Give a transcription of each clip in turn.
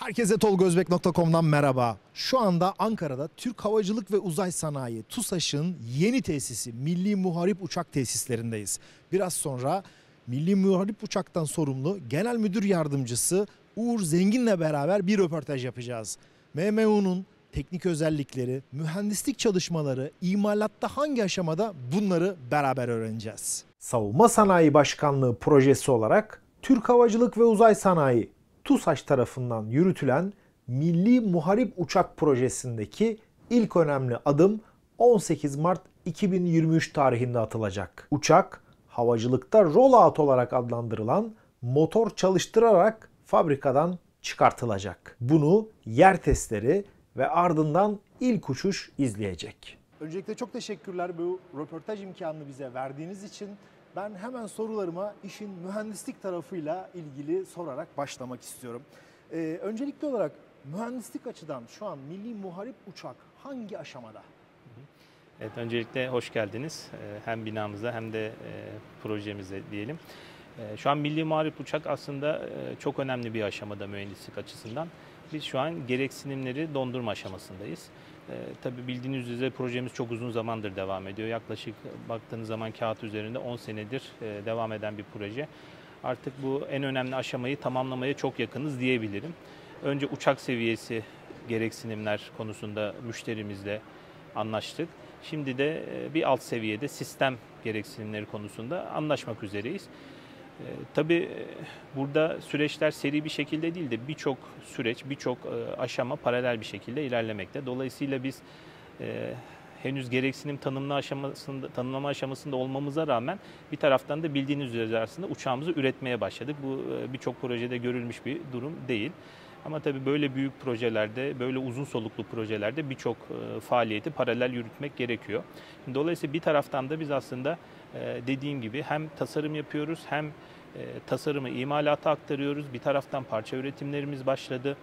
Herkese tolgozbek.com'dan merhaba. Şu anda Ankara'da Türk Havacılık ve Uzay Sanayi TUSAŞ'ın yeni tesisi Milli Muharip Uçak Tesislerindeyiz. Biraz sonra Milli Muharip Uçak'tan sorumlu Genel Müdür Yardımcısı Uğur Zengin'le beraber bir röportaj yapacağız. MMU'nun teknik özellikleri, mühendislik çalışmaları, imalatta hangi aşamada bunları beraber öğreneceğiz. Savunma Sanayi Başkanlığı projesi olarak Türk Havacılık ve Uzay Sanayi TUSAŞ tarafından yürütülen Milli Muharip Uçak projesindeki ilk önemli adım 18 Mart 2023 tarihinde atılacak. Uçak havacılıkta rollout olarak adlandırılan motor çalıştırarak fabrikadan çıkartılacak. Bunu yer testleri ve ardından ilk uçuş izleyecek. Öncelikle çok teşekkürler bu röportaj imkanını bize verdiğiniz için. Ben hemen sorularıma işin mühendislik tarafıyla ilgili sorarak başlamak istiyorum. Ee, öncelikli olarak mühendislik açıdan şu an Milli Muharip Uçak hangi aşamada? Evet, öncelikle hoş geldiniz. Ee, Hem binamıza hem de e, projemize diyelim. Ee, Şu an Milli Muharip Uçak aslında e, çok önemli bir aşamada mühendislik açısından. Biz şu an gereksinimleri dondurma aşamasındayız. Ee, Tabii bildiğiniz üzere projemiz çok uzun zamandır devam ediyor. Yaklaşık baktığınız zaman kağıt üzerinde 10 senedir e, devam eden bir proje. Artık bu en önemli aşamayı tamamlamaya çok yakınız diyebilirim. Önce uçak seviyesi gereksinimler konusunda müşterimizle anlaştık. Şimdi de e, bir alt seviyede sistem gereksinimleri konusunda anlaşmak üzereyiz. E, Tabii burada süreçler seri bir şekilde değil de birçok süreç, birçok e, aşama paralel bir şekilde ilerlemekte. Dolayısıyla biz e, henüz gereksinim tanımlama aşamasında, tanımlama aşamasında olmamıza rağmen bir taraftan da bildiğiniz üzere aslında uçağımızı üretmeye başladık. Bu e, birçok projede görülmüş bir durum değil. Ama tabii böyle büyük projelerde, böyle uzun soluklu projelerde birçok faaliyeti paralel yürütmek gerekiyor. Dolayısıyla bir taraftan da biz aslında dediğim gibi hem tasarım yapıyoruz hem e, tasarımı imalata aktarıyoruz. Bir taraftan parça üretimlerimiz başladı.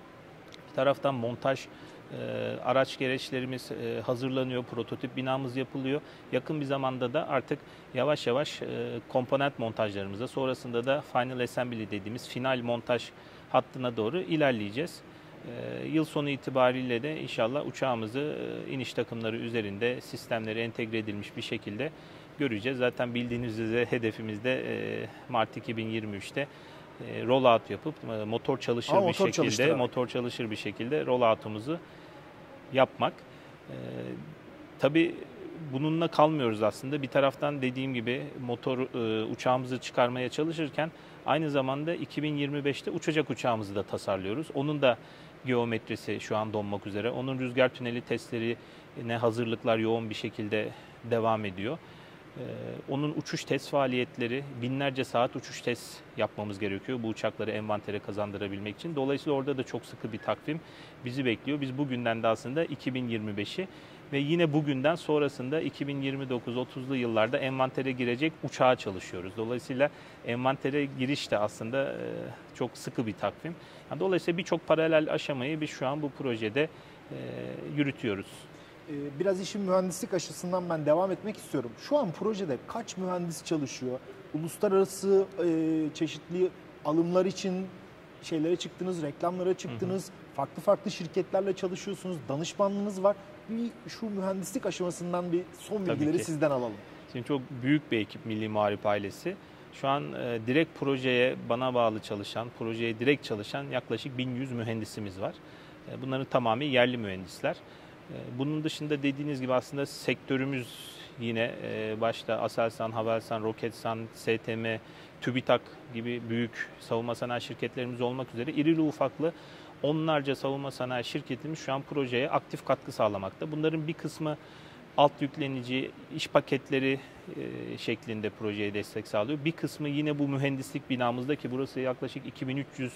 Bir taraftan montaj e, araç gereçlerimiz e, hazırlanıyor, prototip binamız yapılıyor. Yakın bir zamanda da artık yavaş yavaş e, komponent montajlarımıza, sonrasında da final assembly dediğimiz final montaj hattına doğru ilerleyeceğiz. Yıl sonu itibariyle de inşallah uçağımızı iniş takımları üzerinde sistemleri entegre edilmiş bir şekilde göreceğiz. Zaten bildiğiniz üzere hedefimizde e, Mart 2023'te e, rollout yapıp e, motor çalışır Ama bir motor şekilde motor çalışır bir şekilde rollout'umuzu yapmak. Tabii bununla kalmıyoruz aslında. Bir taraftan dediğim gibi motor e, uçağımızı çıkarmaya çalışırken aynı zamanda 2025'te uçacak uçağımızı da tasarlıyoruz. Onun da geometrisi şu an donmak üzere. Onun rüzgar tüneli testlerine hazırlıklar yoğun bir şekilde devam ediyor. Ee, onun uçuş test faaliyetleri, binlerce saat uçuş test yapmamız gerekiyor bu uçakları envantere kazandırabilmek için. Dolayısıyla orada da çok sıkı bir takvim bizi bekliyor. Biz bugünden de aslında 2025'i ve yine bugünden sonrasında 2029-30'lu yıllarda envantere girecek uçağa çalışıyoruz. Dolayısıyla envantere giriş de aslında e, çok sıkı bir takvim. Dolayısıyla birçok paralel aşamayı biz şu an bu projede e, yürütüyoruz. Ee, Biraz işin mühendislik açısından ben devam etmek istiyorum. Şu an projede kaç mühendis çalışıyor? Uluslararası e, çeşitli alımlar için şeylere çıktınız, reklamlara çıktınız. Farklı farklı şirketlerle çalışıyorsunuz. Danışmanlığınız var. Bir şu mühendislik aşamasından bir son Tabii bilgileri ki. sizden alalım. Şimdi çok büyük bir ekip Milli Muharip ailesi. Şu an e, direkt projeye bana bağlı çalışan, projeye direkt çalışan yaklaşık 1100 mühendisimiz var. E, bunların tamamı yerli mühendisler. E, bunun dışında dediğiniz gibi aslında sektörümüz yine e, başta Aselsan, Havelsan, Roketsan, STM, TÜBİTAK gibi büyük savunma sanayi şirketlerimiz olmak üzere irili ufaklı onlarca savunma sanayi şirketimiz şu an projeye aktif katkı sağlamakta. Bunların bir kısmı alt yüklenici iş paketleri e, şeklinde projeye destek sağlıyor. Bir kısmı yine bu mühendislik binamızda ki burası yaklaşık 2300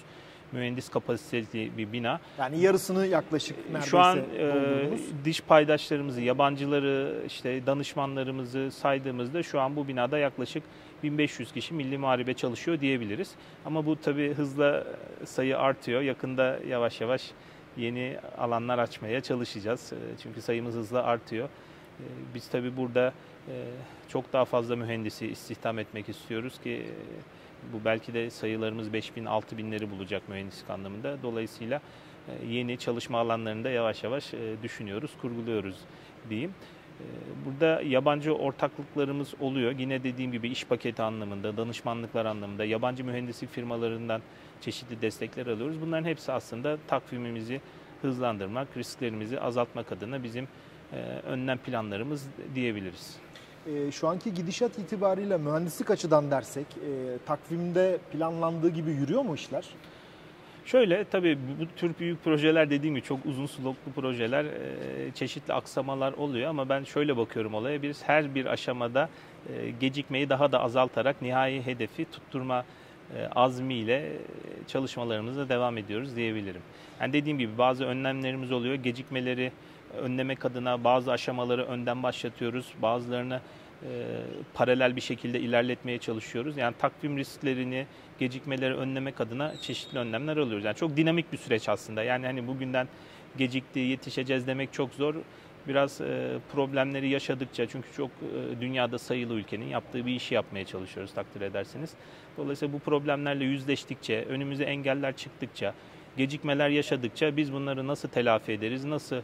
mühendis kapasiteli bir bina. Yani yarısını yaklaşık neredeyse Şu an e, doldurdunuz. dış paydaşlarımızı, yabancıları, işte danışmanlarımızı saydığımızda şu an bu binada yaklaşık 1500 kişi milli muharebe çalışıyor diyebiliriz. Ama bu tabii hızla sayı artıyor. Yakında yavaş yavaş yeni alanlar açmaya çalışacağız. E, Çünkü sayımız hızla artıyor. E, Biz tabii burada e, çok daha fazla mühendisi istihdam etmek istiyoruz ki e, bu belki de sayılarımız 5000 6000'leri bulacak mühendislik anlamında. Dolayısıyla e, yeni çalışma alanlarında yavaş yavaş e, düşünüyoruz, kurguluyoruz diyeyim. E, Burada yabancı ortaklıklarımız oluyor. Yine dediğim gibi iş paketi anlamında, danışmanlıklar anlamında, yabancı mühendislik firmalarından çeşitli destekler alıyoruz. Bunların hepsi aslında takvimimizi hızlandırmak, risklerimizi azaltmak adına bizim önlem planlarımız diyebiliriz. E, şu anki gidişat itibariyle mühendislik açıdan dersek e, takvimde planlandığı gibi yürüyor mu işler? Şöyle tabii bu tür büyük projeler dediğim gibi çok uzun soluklu projeler e, çeşitli aksamalar oluyor ama ben şöyle bakıyorum olaya biz her bir aşamada e, gecikmeyi daha da azaltarak nihai hedefi tutturma e, azmiyle çalışmalarımıza devam ediyoruz diyebilirim. Yani dediğim gibi bazı önlemlerimiz oluyor. Gecikmeleri önlemek adına bazı aşamaları önden başlatıyoruz. Bazılarını e, paralel bir şekilde ilerletmeye çalışıyoruz. Yani takvim risklerini, gecikmeleri önlemek adına çeşitli önlemler alıyoruz. Yani çok dinamik bir süreç aslında. Yani hani bugünden gecikti, yetişeceğiz demek çok zor. Biraz e, problemleri yaşadıkça çünkü çok e, dünyada sayılı ülkenin yaptığı bir işi yapmaya çalışıyoruz takdir ederseniz. Dolayısıyla bu problemlerle yüzleştikçe, önümüze engeller çıktıkça, gecikmeler yaşadıkça biz bunları nasıl telafi ederiz, nasıl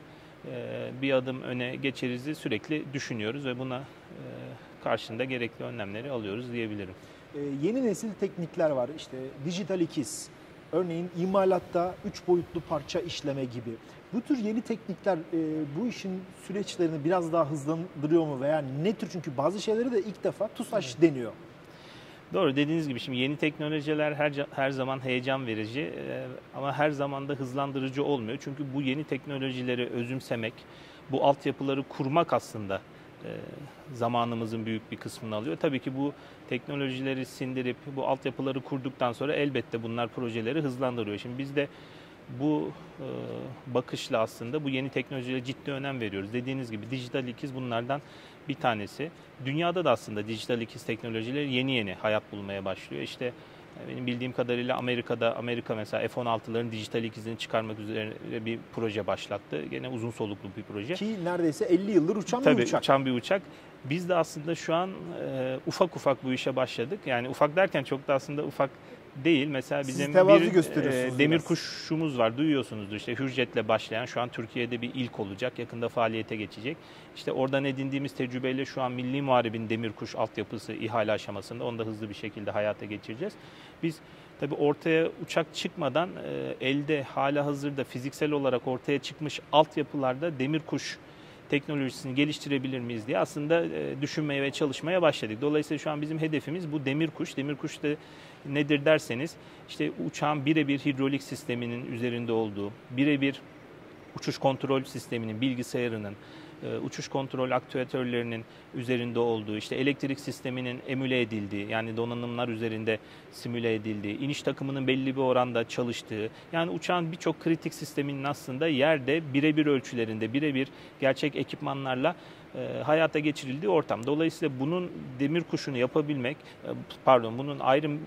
bir adım öne geçerizi sürekli düşünüyoruz ve buna e, karşında gerekli önlemleri alıyoruz diyebilirim. E, yeni nesil teknikler var. İşte dijital ikiz. Örneğin imalatta 3 boyutlu parça işleme gibi. Bu tür yeni teknikler e, bu işin süreçlerini biraz daha hızlandırıyor mu veya ne tür çünkü bazı şeyleri de ilk defa TUSAŞ deniyor. Doğru dediğiniz gibi şimdi yeni teknolojiler her her zaman heyecan verici e, ama her zaman da hızlandırıcı olmuyor. Çünkü bu yeni teknolojileri özümsemek, bu altyapıları kurmak aslında e, zamanımızın büyük bir kısmını alıyor. Tabii ki bu teknolojileri sindirip bu altyapıları kurduktan sonra elbette bunlar projeleri hızlandırıyor. Şimdi biz de bu e, bakışla aslında bu yeni teknolojilere ciddi önem veriyoruz. Dediğiniz gibi dijital ikiz bunlardan bir tanesi. Dünyada da aslında dijital ikiz teknolojileri yeni yeni hayat bulmaya başlıyor. İşte e, benim bildiğim kadarıyla Amerika'da Amerika mesela F-16'ların dijital ikizini çıkarmak üzere bir proje başlattı. Gene uzun soluklu bir proje. Ki neredeyse 50 yıldır uçan Tabii, bir uçak. uçan bir uçak. Biz de aslında şu an e, ufak ufak bu işe başladık. Yani ufak derken çok da aslında ufak değil. Mesela bizim bir e, demir biraz. kuşumuz var. Duyuyorsunuzdur işte Hürjet'le başlayan şu an Türkiye'de bir ilk olacak. Yakında faaliyete geçecek. İşte oradan edindiğimiz tecrübeyle şu an Milli Muharebin demir kuş altyapısı ihale aşamasında onu da hızlı bir şekilde hayata geçireceğiz. Biz tabii ortaya uçak çıkmadan e, elde hala hazırda fiziksel olarak ortaya çıkmış altyapılarda demir kuş teknolojisini geliştirebilir miyiz diye aslında e, düşünmeye ve çalışmaya başladık. Dolayısıyla şu an bizim hedefimiz bu demir kuş. Demir kuş da nedir derseniz işte uçağın birebir hidrolik sisteminin üzerinde olduğu, birebir uçuş kontrol sisteminin, bilgisayarının, e, uçuş kontrol aktüatörlerinin üzerinde olduğu, işte elektrik sisteminin emüle edildiği, yani donanımlar üzerinde simüle edildiği, iniş takımının belli bir oranda çalıştığı, yani uçağın birçok kritik sisteminin aslında yerde birebir ölçülerinde, birebir gerçek ekipmanlarla e, hayata geçirildiği ortam. Dolayısıyla bunun demir kuşunu yapabilmek, e, pardon bunun ayrım e,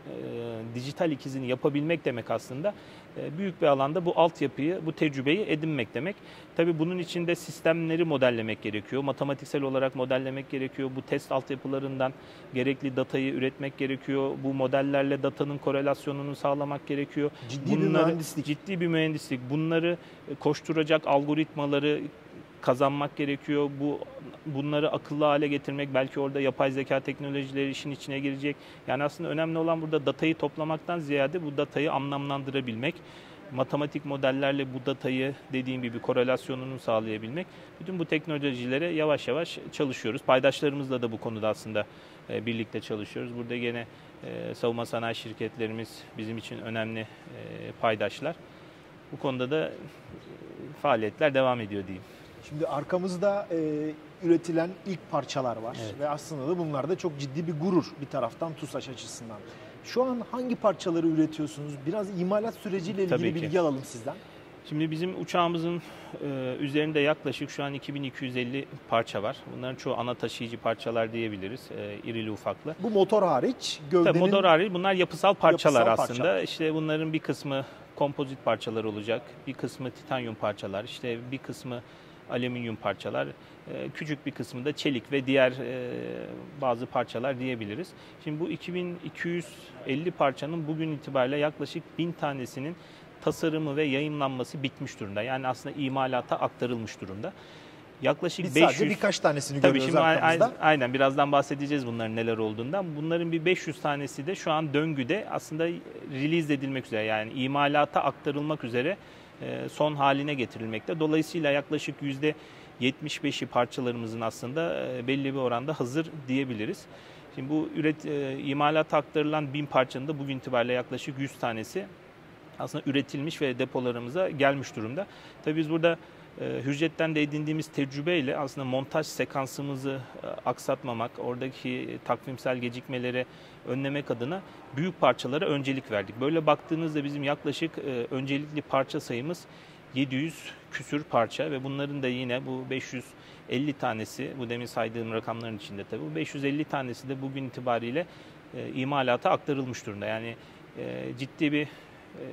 dijital ikizini yapabilmek demek aslında e, büyük bir alanda bu altyapıyı, bu tecrübeyi edinmek demek. Tabii bunun içinde sistemleri modellemek gerekiyor, matematiksel olarak modellemek gerekiyor. Bu test altyapılarından gerekli datayı üretmek gerekiyor. Bu modellerle datanın korelasyonunu sağlamak gerekiyor. Ciddi bir mühendislik. Ciddi bir mühendislik. Bunları e, koşturacak algoritmaları kazanmak gerekiyor. Bu bunları akıllı hale getirmek belki orada yapay zeka teknolojileri işin içine girecek. Yani aslında önemli olan burada datayı toplamaktan ziyade bu datayı anlamlandırabilmek. Matematik modellerle bu datayı dediğim gibi korelasyonunu sağlayabilmek. Bütün bu teknolojilere yavaş yavaş çalışıyoruz. Paydaşlarımızla da bu konuda aslında e, birlikte çalışıyoruz. Burada gene e, savunma sanayi şirketlerimiz bizim için önemli e, paydaşlar. Bu konuda da faaliyetler devam ediyor diyeyim. Şimdi arkamızda e, üretilen ilk parçalar var Evet. ve aslında da bunlar da çok ciddi bir gurur bir taraftan TUSAŞ açısından. Şu an hangi parçaları üretiyorsunuz? Biraz imalat süreciyle ilgili Tabii ki. bilgi alalım sizden. Şimdi bizim uçağımızın e, üzerinde yaklaşık şu an 2250 parça var. Bunların çoğu ana taşıyıcı parçalar diyebiliriz, e, irili ufaklı. Bu motor hariç gövdenin Tabii motor hariç bunlar yapısal parçalar Yapısal aslında. parçalar. İşte bunların bir kısmı kompozit parçalar olacak, bir kısmı titanyum parçalar, işte bir kısmı alüminyum parçalar, e, küçük bir kısmı da çelik ve diğer e, bazı parçalar diyebiliriz. Şimdi bu 2250 parçanın bugün itibariyle yaklaşık 1000 tanesinin tasarımı ve yayınlanması bitmiş durumda. Yani aslında imalata aktarılmış durumda. Yaklaşık Biz 500 sadece birkaç tanesini Tabii görüyoruz şimdi arkamızda. aynen birazdan bahsedeceğiz bunların neler olduğundan. Bunların bir 500 tanesi de şu an döngüde aslında release edilmek üzere yani imalata aktarılmak üzere son haline getirilmekte. Dolayısıyla yaklaşık %75'i parçalarımızın aslında e, belli bir oranda hazır diyebiliriz. Şimdi bu üret e, imalata aktarılan 1000 parçanın da bugün itibariyle yaklaşık 100 tanesi aslında üretilmiş ve depolarımıza gelmiş durumda. Tabii biz burada e, Hürjet'ten de edindiğimiz tecrübeyle aslında montaj sekansımızı e, aksatmamak, oradaki takvimsel gecikmeleri önlemek adına büyük parçalara öncelik verdik. Böyle baktığınızda bizim yaklaşık e, öncelikli parça sayımız 700 küsür parça ve bunların da yine bu 550 tanesi, bu demin saydığım rakamların içinde tabii bu 550 tanesi de bugün itibariyle e, imalata aktarılmış durumda. Yani e, ciddi bir e,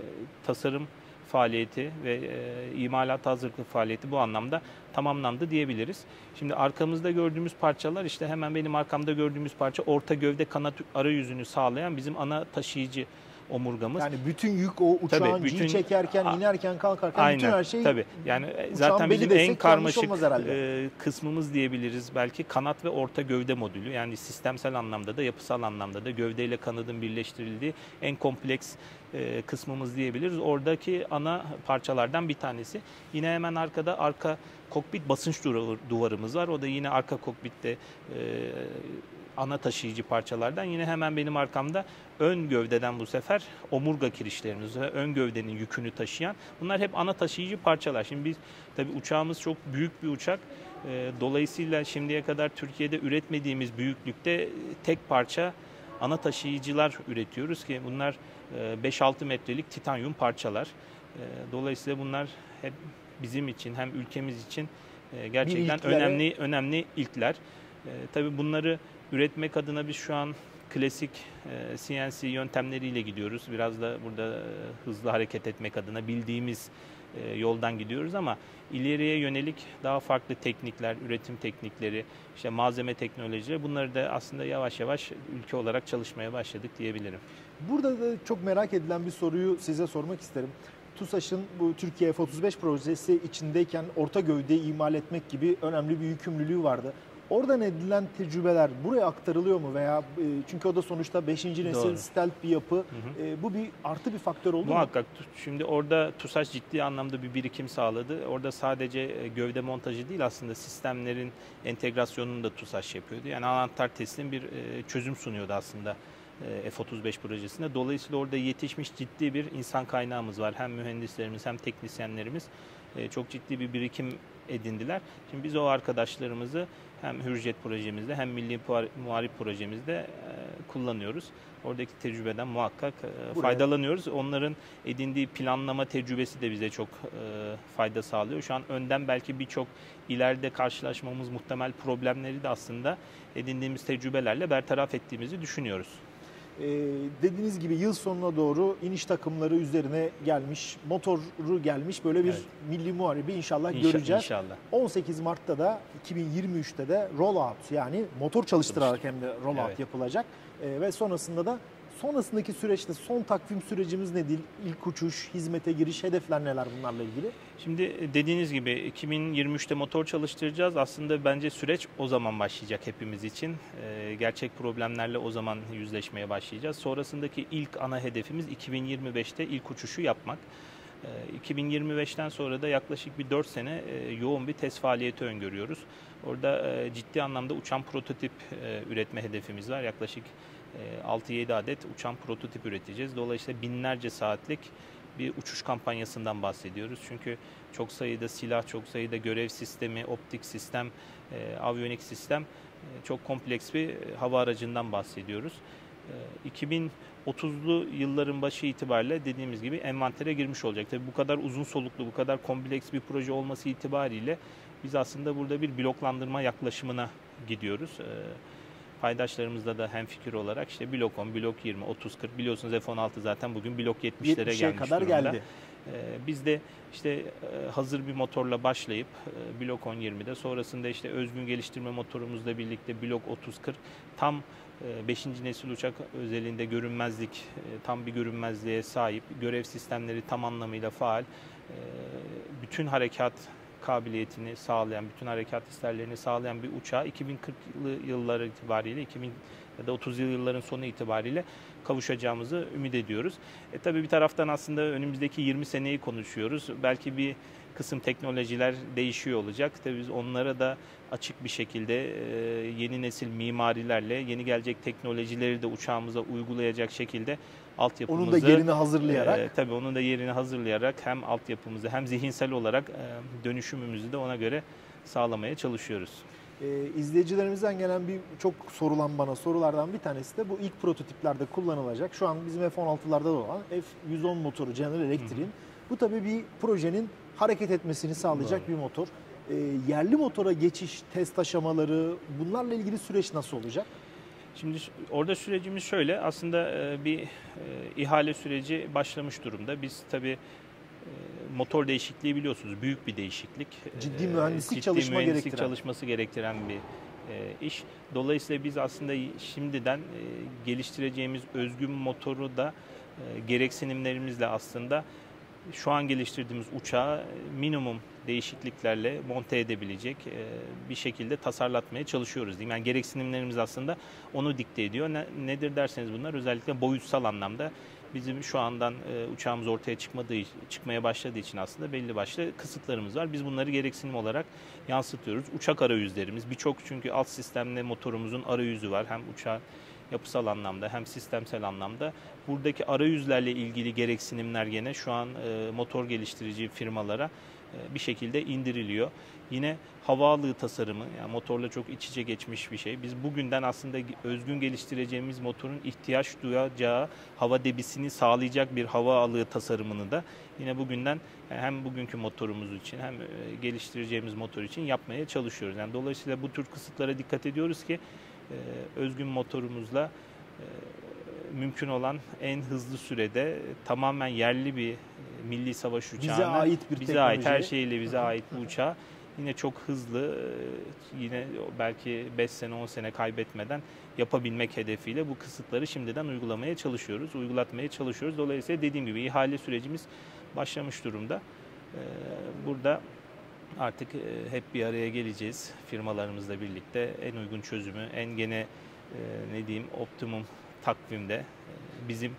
tasarım faaliyeti ve e, imalat hazırlık faaliyeti bu anlamda tamamlandı diyebiliriz. Şimdi arkamızda gördüğümüz parçalar işte hemen benim arkamda gördüğümüz parça orta gövde kanat arayüzünü sağlayan bizim ana taşıyıcı omurgamız. Yani bütün yük o uçağın Tabii, bütün- çekerken, A- inerken, kalkarken bütün her şey tabii. Yani e, zaten bizim en karmaşık e, kısmımız diyebiliriz belki kanat ve orta gövde modülü. Yani sistemsel anlamda da yapısal anlamda da gövdeyle kanadın birleştirildiği en kompleks e, kısmımız diyebiliriz. Oradaki ana parçalardan bir tanesi. Yine hemen arkada arka kokpit basınç duvarı- duvarımız var. O da yine arka kokpitte e, ana taşıyıcı parçalardan. Yine hemen benim arkamda ön gövdeden bu sefer omurga kirişlerimiz ve ön gövdenin yükünü taşıyan bunlar hep ana taşıyıcı parçalar. Şimdi biz tabii uçağımız çok büyük bir uçak. Ee, Dolayısıyla şimdiye kadar Türkiye'de üretmediğimiz büyüklükte tek parça ana taşıyıcılar üretiyoruz ki bunlar e, 5-6 metrelik titanyum parçalar. E, Dolayısıyla bunlar hep bizim için hem ülkemiz için e, gerçekten önemli önemli ilkler. E, Tabii bunları üretmek adına biz şu an klasik e, CNC yöntemleriyle gidiyoruz. Biraz da burada e, hızlı hareket etmek adına bildiğimiz e, yoldan gidiyoruz ama ileriye yönelik daha farklı teknikler, üretim teknikleri, işte malzeme teknolojileri bunları da aslında yavaş yavaş ülke olarak çalışmaya başladık diyebilirim. Burada da çok merak edilen bir soruyu size sormak isterim. TUSAŞ'ın bu Türkiye F-35 projesi içindeyken orta gövdeyi imal etmek gibi önemli bir yükümlülüğü vardı. Oradan edilen tecrübeler buraya aktarılıyor mu veya e, çünkü o da sonuçta 5. nesil Doğru. stealth bir yapı. E, bu bir artı bir faktör oldu mu? Muhakkak. Şimdi orada TUSAŞ ciddi anlamda bir birikim sağladı. Orada sadece e, gövde montajı değil aslında sistemlerin entegrasyonunu da TUSAŞ yapıyordu. Yani anahtar teslim bir e, çözüm sunuyordu aslında e, F-35 projesinde. Dolayısıyla orada yetişmiş ciddi bir insan kaynağımız var. Hem mühendislerimiz hem teknisyenlerimiz çok ciddi bir birikim edindiler. Şimdi biz o arkadaşlarımızı hem Hürjet projemizde hem Milli Muhar- Muharip projemizde e, kullanıyoruz. Oradaki tecrübeden muhakkak e, Buraya- faydalanıyoruz. Onların edindiği planlama tecrübesi de bize çok e, fayda sağlıyor. Şu an önden belki birçok ileride karşılaşmamız muhtemel problemleri de aslında edindiğimiz tecrübelerle bertaraf ettiğimizi düşünüyoruz. E, dediğiniz gibi yıl sonuna doğru iniş takımları üzerine gelmiş, motoru gelmiş böyle bir Evet. milli muharebi inşallah İnşa- göreceğiz. İnşallah. 18 Mart'ta da 2023'te de rollout yani motor çalıştırarak hem de rollout Evet. yapılacak. E, ve sonrasında da sonrasındaki süreçte son takvim sürecimiz nedir? İlk uçuş, hizmete giriş, hedefler neler bunlarla ilgili? Şimdi e, dediğiniz gibi 2023'te motor çalıştıracağız. Aslında bence süreç o zaman başlayacak hepimiz için. Ee, gerçek problemlerle o zaman yüzleşmeye başlayacağız. Sonrasındaki ilk ana hedefimiz 2025'te ilk uçuşu yapmak. Ee, 2025'ten sonra da yaklaşık bir 4 sene e, yoğun bir test faaliyeti öngörüyoruz. Orada e, ciddi anlamda uçan prototip e, üretme hedefimiz var. Yaklaşık e, 6-7 adet uçan prototip üreteceğiz. Dolayısıyla binlerce saatlik bir uçuş kampanyasından bahsediyoruz. Çünkü çok sayıda silah, çok sayıda görev sistemi, optik sistem, e, sistem, e, çok kompleks bir hava aracından bahsediyoruz. E, 2030'lu yılların başı itibariyle dediğimiz gibi envantere girmiş olacak. Tabii bu kadar uzun soluklu, bu kadar kompleks bir proje olması itibariyle biz aslında burada bir bloklandırma yaklaşımına gidiyoruz. E, paydaşlarımızla da hem fikir olarak işte blok 10, blok 20, 30, 40 biliyorsunuz F-16 zaten bugün blok 70'lere 70'e gelmiş kadar durumda. geldi. Ee, Biz de işte e, hazır bir motorla başlayıp e, blok 10-20'de sonrasında işte özgün geliştirme motorumuzla birlikte blok 30-40 tam 5. nesil uçak özelinde görünmezlik, e, tam bir görünmezliğe sahip, görev sistemleri tam anlamıyla faal, e, bütün harekat kabiliyetini sağlayan, bütün harekat isterlerini sağlayan bir uçağa 2040'lı yıllar itibariyle 2000 ya da 30 yılların sonu itibariyle kavuşacağımızı ümit ediyoruz. E tabii bir taraftan aslında önümüzdeki 20 seneyi konuşuyoruz. Belki bir kısım teknolojiler değişiyor olacak. Tabii biz onlara da açık bir şekilde e, yeni nesil mimarilerle yeni gelecek teknolojileri de uçağımıza uygulayacak şekilde altyapımızı Onun da yerini hazırlayarak. e, tabii onun da yerini hazırlayarak hem altyapımızı hem zihinsel olarak e, dönüşümümüzü de ona göre sağlamaya çalışıyoruz. Ee, izleyicilerimizden gelen bir çok sorulan bana sorulardan bir tanesi de bu ilk prototiplerde kullanılacak. Şu an bizim F-16'larda da olan F-110 motoru General Electric'in. Bu tabii bir projenin hareket etmesini sağlayacak Doğru. bir motor. Ee, yerli motora geçiş, test aşamaları bunlarla ilgili süreç nasıl olacak? Şimdi orada sürecimiz şöyle aslında e, bir e, ihale süreci başlamış durumda. Biz tabii e, motor değişikliği biliyorsunuz büyük bir değişiklik. Ciddi mühendislik çalışma mühendislik gerektiren. çalışması gerektiren bir iş. Dolayısıyla biz aslında şimdiden geliştireceğimiz özgün motoru da gereksinimlerimizle aslında şu an geliştirdiğimiz uçağı minimum değişikliklerle monte edebilecek e, bir şekilde tasarlatmaya çalışıyoruz. diyeyim. Yani gereksinimlerimiz aslında onu dikte ediyor. Ne, nedir derseniz bunlar özellikle boyutsal anlamda bizim şu andan e, uçağımız ortaya çıkmadığı çıkmaya başladığı için aslında belli başlı kısıtlarımız var. Biz bunları gereksinim olarak yansıtıyoruz. Uçak arayüzlerimiz birçok çünkü alt sistemle motorumuzun arayüzü var. Hem uçağın yapısal anlamda hem sistemsel anlamda. Buradaki arayüzlerle ilgili gereksinimler gene şu an e, motor geliştirici firmalara bir şekilde indiriliyor. Yine hava alığı tasarımı, yani motorla çok iç içe geçmiş bir şey. Biz bugünden aslında özgün geliştireceğimiz motorun ihtiyaç duyacağı hava debisini sağlayacak bir hava alığı tasarımını da yine bugünden hem bugünkü motorumuz için hem e, geliştireceğimiz motor için yapmaya çalışıyoruz. Yani dolayısıyla bu tür kısıtlara dikkat ediyoruz ki e, özgün motorumuzla e, mümkün olan en hızlı sürede tamamen yerli bir e, milli savaş uçağını Bize ait bir bize ait her şeyle bize ait bu uçağı yine çok hızlı e, yine belki 5 sene 10 sene kaybetmeden yapabilmek hedefiyle bu kısıtları şimdiden uygulamaya çalışıyoruz, uygulatmaya çalışıyoruz. Dolayısıyla dediğim gibi ihale sürecimiz başlamış durumda. E, Burada artık hep bir araya geleceğiz firmalarımızla birlikte en uygun çözümü, en gene ne diyeyim optimum takvimde e, bizim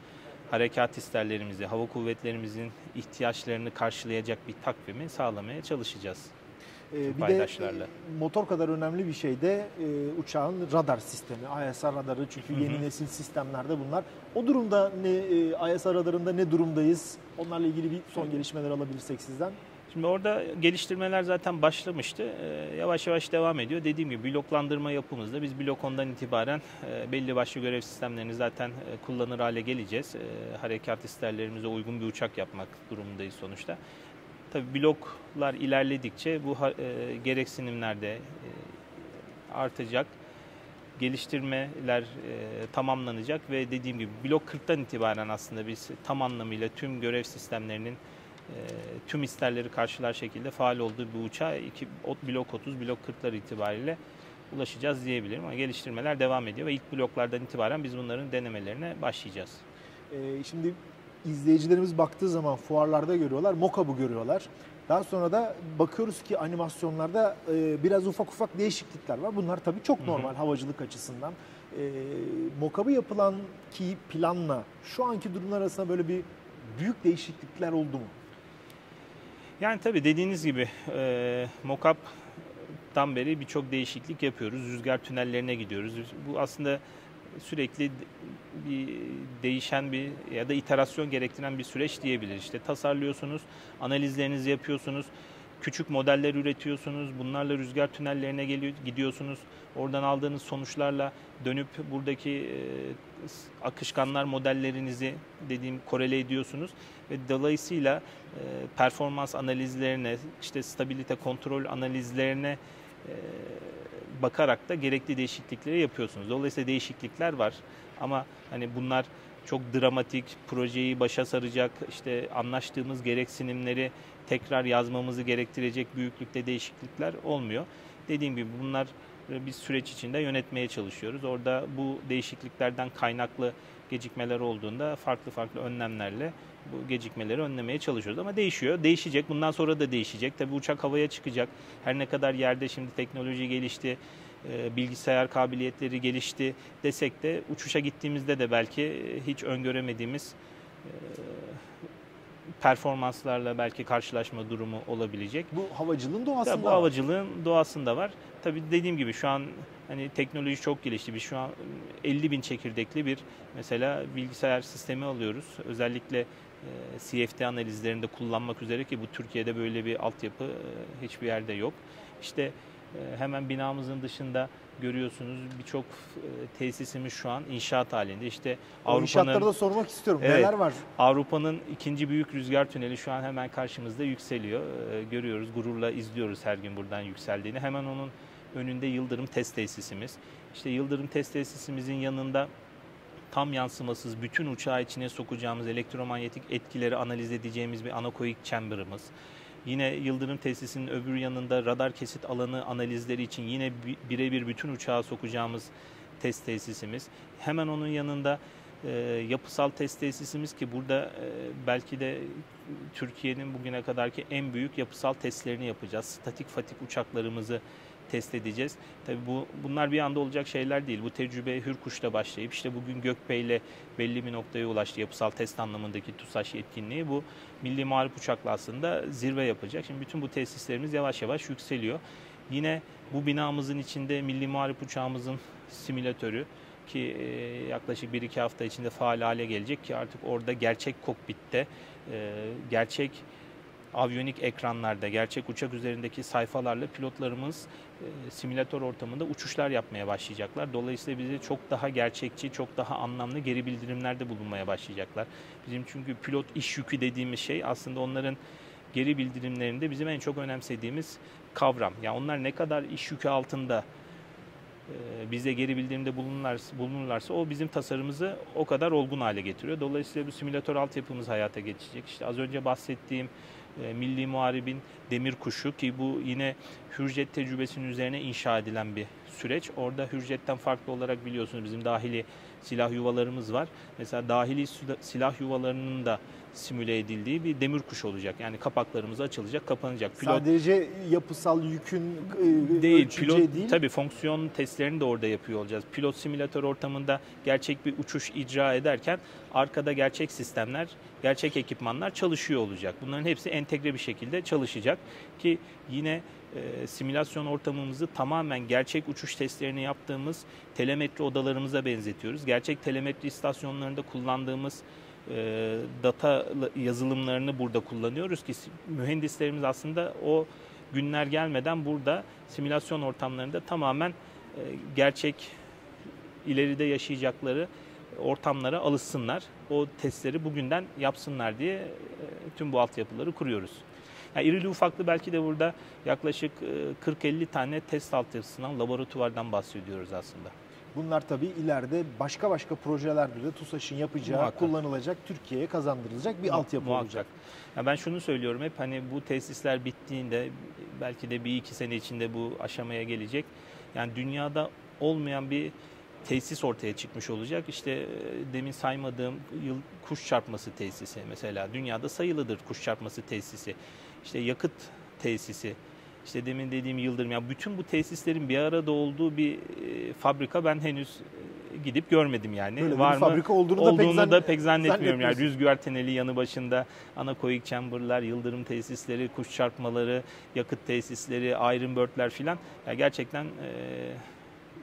harekat isterlerimizi, hava kuvvetlerimizin ihtiyaçlarını karşılayacak bir takvimi sağlamaya çalışacağız. Ee, bir de e, motor kadar önemli bir şey de e, uçağın radar sistemi, ISR radarı çünkü yeni nesil sistemlerde bunlar. O durumda ne e, ISR radarında ne durumdayız? Onlarla ilgili bir son gelişmeler alabilirsek sizden. Şimdi orada geliştirmeler zaten başlamıştı. Ee, yavaş yavaş devam ediyor. Dediğim gibi bloklandırma yapımızda biz blok 10'dan itibaren e, belli başlı görev sistemlerini zaten e, kullanır hale geleceğiz. E, harekat isterlerimize uygun bir uçak yapmak durumundayız sonuçta. Tabii bloklar ilerledikçe bu e, gereksinimler de e, artacak. Geliştirmeler e, tamamlanacak ve dediğim gibi blok 40'tan itibaren aslında biz tam anlamıyla tüm görev sistemlerinin tüm isterleri karşılar şekilde faal olduğu bir uçağa iki, blok 30, blok 40'lar itibariyle ulaşacağız diyebilirim. Ama geliştirmeler devam ediyor ve ilk bloklardan itibaren biz bunların denemelerine başlayacağız. Ee, şimdi izleyicilerimiz baktığı zaman fuarlarda görüyorlar, mokabı görüyorlar. Daha sonra da bakıyoruz ki animasyonlarda e, biraz ufak ufak değişiklikler var. Bunlar tabii çok Hı hı. normal havacılık açısından. E, mokabı yapılan ki planla şu anki durumlar arasında böyle bir büyük değişiklikler oldu mu? Yani tabii dediğiniz gibi e, mockup'tan beri birçok değişiklik yapıyoruz. Rüzgar tünellerine gidiyoruz. Bu aslında sürekli bir değişen bir ya da iterasyon gerektiren bir süreç diyebiliriz. İşte tasarlıyorsunuz, analizlerinizi yapıyorsunuz, küçük modeller üretiyorsunuz, bunlarla rüzgar tünellerine geliyor, gidiyorsunuz. Oradan aldığınız sonuçlarla dönüp buradaki e, akışkanlar modellerinizi dediğim korele ediyorsunuz ve dolayısıyla e, performans analizlerine, işte stabilite kontrol analizlerine e, bakarak da gerekli değişiklikleri yapıyorsunuz. Dolayısıyla değişiklikler var ama hani bunlar çok dramatik, projeyi başa saracak, işte anlaştığımız gereksinimleri tekrar yazmamızı gerektirecek büyüklükte değişiklikler olmuyor. Dediğim gibi bunlar biz süreç içinde yönetmeye çalışıyoruz. Orada bu değişikliklerden kaynaklı gecikmeler olduğunda farklı farklı önlemlerle bu gecikmeleri önlemeye çalışıyoruz. Ama değişiyor, değişecek. Bundan sonra da değişecek. Tabii uçak havaya çıkacak. Her ne kadar yerde şimdi teknoloji gelişti, e, bilgisayar kabiliyetleri gelişti desek de uçuşa gittiğimizde de belki hiç öngöremediğimiz e, performanslarla belki karşılaşma durumu olabilecek. Bu havacılığın doğasında. Ya bu havacılığın doğasında var. Tabii dediğim gibi şu an hani teknoloji çok gelişti. Biz şu an 50 bin çekirdekli bir mesela bilgisayar sistemi alıyoruz. Özellikle e, CFD analizlerinde kullanmak üzere ki bu Türkiye'de böyle bir altyapı e, hiçbir yerde yok. İşte e, hemen binamızın dışında görüyorsunuz birçok tesisimiz şu an inşaat halinde. İşte Avrupa'nın inşaatları da sormak istiyorum. Evet, Neler var? Avrupa'nın ikinci büyük rüzgar tüneli şu an hemen karşımızda yükseliyor. Görüyoruz, gururla izliyoruz her gün buradan yükseldiğini. Hemen onun önünde Yıldırım test tesisimiz. İşte Yıldırım test tesisimizin yanında tam yansımasız bütün uçağı içine sokacağımız elektromanyetik etkileri analiz edeceğimiz bir anakoik chamber'ımız. Yine Yıldırım tesisinin öbür yanında radar kesit alanı analizleri için yine birebir bütün uçağı sokacağımız test tesisimiz. Hemen onun yanında e, yapısal test tesisimiz ki burada e, belki de Türkiye'nin bugüne kadarki en büyük yapısal testlerini yapacağız. Statik fatik uçaklarımızı test edeceğiz. Tabii bu bunlar bir anda olacak şeyler değil. Bu tecrübe Hürkuş'la başlayıp işte bugün Gökbey ile belli bir noktaya ulaştı. Yapısal test anlamındaki TUSAŞ etkinliği bu Milli Muharip Uçakla aslında zirve yapacak. Şimdi bütün bu tesislerimiz yavaş yavaş yükseliyor. Yine bu binamızın içinde Milli Muharip Uçağımızın simülatörü ki e, yaklaşık 1-2 hafta içinde faal hale gelecek ki artık orada gerçek kokpitte e, gerçek avyonik ekranlarda, gerçek uçak üzerindeki sayfalarla pilotlarımız e, simülatör ortamında uçuşlar yapmaya başlayacaklar. Dolayısıyla bize çok daha gerçekçi, çok daha anlamlı geri bildirimlerde bulunmaya başlayacaklar. Bizim çünkü pilot iş yükü dediğimiz şey aslında onların geri bildirimlerinde bizim en çok önemsediğimiz kavram. Yani onlar ne kadar iş yükü altında e, bize geri bildirimde bulunurlarsa, bulunurlarsa o bizim tasarımımızı o kadar olgun hale getiriyor. Dolayısıyla bu simülatör altyapımız hayata geçecek. İşte az önce bahsettiğim Milli Muharibin Demir Kuşu ki bu yine Hürjet tecrübesinin üzerine inşa edilen bir süreç. Orada Hürjet'ten farklı olarak biliyorsunuz bizim dahili silah yuvalarımız var. Mesela dahili silah yuvalarının da simüle edildiği bir demir kuş olacak. Yani kapaklarımız açılacak, kapanacak. Pilot Sadece yapısal yükün e, değil, pilot değil. Tabii fonksiyon testlerini de orada yapıyor olacağız. Pilot simülatör ortamında gerçek bir uçuş icra ederken arkada gerçek sistemler, gerçek ekipmanlar çalışıyor olacak. Bunların hepsi entegre bir şekilde çalışacak ki yine e, simülasyon ortamımızı tamamen gerçek uçuş testlerini yaptığımız telemetri odalarımıza benzetiyoruz. Gerçek telemetri istasyonlarında kullandığımız e, data yazılımlarını burada kullanıyoruz ki mühendislerimiz aslında o günler gelmeden burada simülasyon ortamlarında tamamen e, gerçek ileride yaşayacakları ortamlara alışsınlar. O testleri bugünden yapsınlar diye e, tüm bu altyapıları kuruyoruz. Yani irili ufaklı belki de burada yaklaşık 40-50 tane test altyapısından, laboratuvardan bahsediyoruz aslında. Bunlar tabii ileride başka başka projelerde de TUSAŞ'ın yapacağı, Muhakkak. kullanılacak, Türkiye'ye kazandırılacak bir altyapı muhakkak. olacak. Ya ben şunu söylüyorum hep hani bu tesisler bittiğinde belki de bir iki sene içinde bu aşamaya gelecek. Yani dünyada olmayan bir tesis ortaya çıkmış olacak. İşte e, demin saymadığım yıl kuş çarpması tesisi mesela dünyada sayılıdır kuş çarpması tesisi. İşte yakıt tesisi işte demin dediğim Yıldırım. Yani bütün bu tesislerin bir arada olduğu bir e, fabrika ben henüz e, gidip görmedim yani. Böyle Var bir fabrika olduğunu, da, olduğunu pek da pek zannetmiyorum. Yani rüzgar teneli yanı başında ana koyuk chamberlar, Yıldırım tesisleri, kuş çarpmaları, yakıt tesisleri, Iron Bird'ler filan. Yani gerçekten e,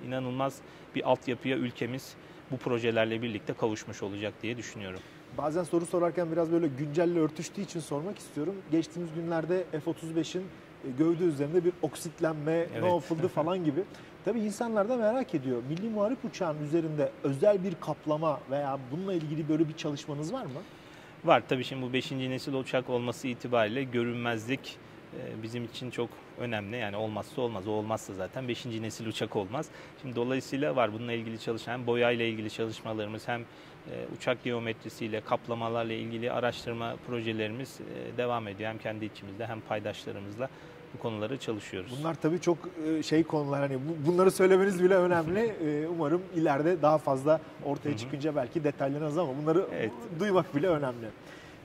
inanılmaz bir altyapıya ülkemiz bu projelerle birlikte kavuşmuş olacak diye düşünüyorum. Bazen soru sorarken biraz böyle güncelle örtüştüğü için sormak istiyorum. Geçtiğimiz günlerde F-35'in e, gövde üzerinde bir oksitlenme evet. ne yapıldı falan gibi. Tabii insanlar da merak ediyor. Milli Muharip Uçağı'nın üzerinde özel bir kaplama veya bununla ilgili böyle bir çalışmanız var mı? Var tabii şimdi bu 5. nesil uçak olması itibariyle görünmezlik e, bizim için çok önemli. Yani olmazsa olmaz. O olmazsa zaten 5. nesil uçak olmaz. Şimdi dolayısıyla var bununla ilgili çalışan hem boyayla ilgili çalışmalarımız hem uçak geometrisiyle, kaplamalarla ilgili araştırma projelerimiz e, devam ediyor. Hem kendi içimizde hem paydaşlarımızla bu konuları çalışıyoruz. Bunlar tabii çok e, şey konular hani bu- bunları söylemeniz bile önemli. E, Umarım ileride daha fazla ortaya çıkınca belki detaylanırız ama bunları Evet. duymak bile önemli.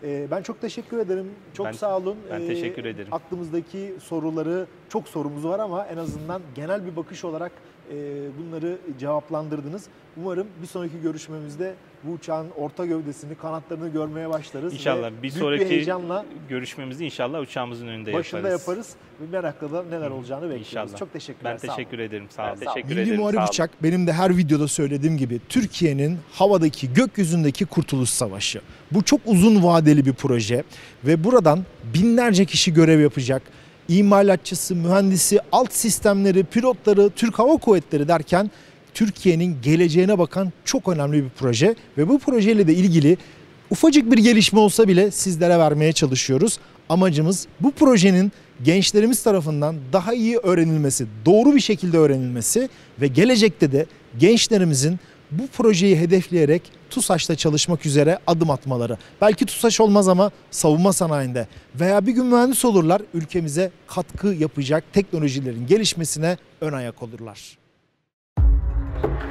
E, Ben çok teşekkür ederim. Çok Ben- sağ olun. ben E, teşekkür ederim. Aklımızdaki soruları çok sorumuz var ama en azından genel bir bakış olarak e, bunları cevaplandırdınız. Umarım bir sonraki görüşmemizde bu uçağın orta gövdesini, kanatlarını görmeye başlarız. İnşallah bir büyük sonraki heyecanla görüşmemizi inşallah uçağımızın önünde başında yaparız. yaparız. Ve merakla da neler olacağını bekliyoruz. İnşallah. Çok teşekkürler. Ben sağ olun. teşekkür ederim. Sağ olun. Ben teşekkür Milli ederim. Muharip sağ olun. Uçak benim de her videoda söylediğim gibi Türkiye'nin havadaki gökyüzündeki kurtuluş savaşı. Bu çok uzun vadeli bir proje ve buradan binlerce kişi görev yapacak. İmalatçısı, mühendisi, alt sistemleri, pilotları, Türk Hava Kuvvetleri derken Türkiye'nin geleceğine bakan çok önemli bir proje ve bu projeyle de ilgili ufacık bir gelişme olsa bile sizlere vermeye çalışıyoruz. Amacımız bu projenin gençlerimiz tarafından daha iyi öğrenilmesi, doğru bir şekilde öğrenilmesi ve gelecekte de gençlerimizin bu projeyi hedefleyerek TUSAŞ'ta çalışmak üzere adım atmaları. Belki TUSAŞ olmaz ama savunma sanayinde veya bir gün mühendis olurlar, ülkemize katkı yapacak teknolojilerin gelişmesine ön ayak olurlar. Thank you.